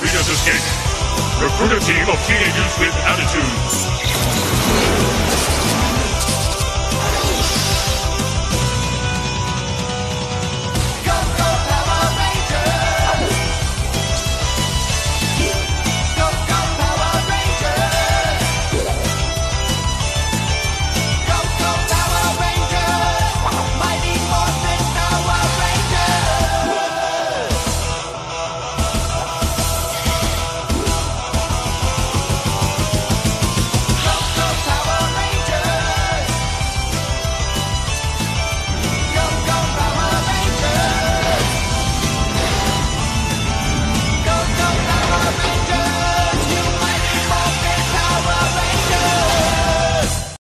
leaders escape. Recruit a team of teenagers with attitude.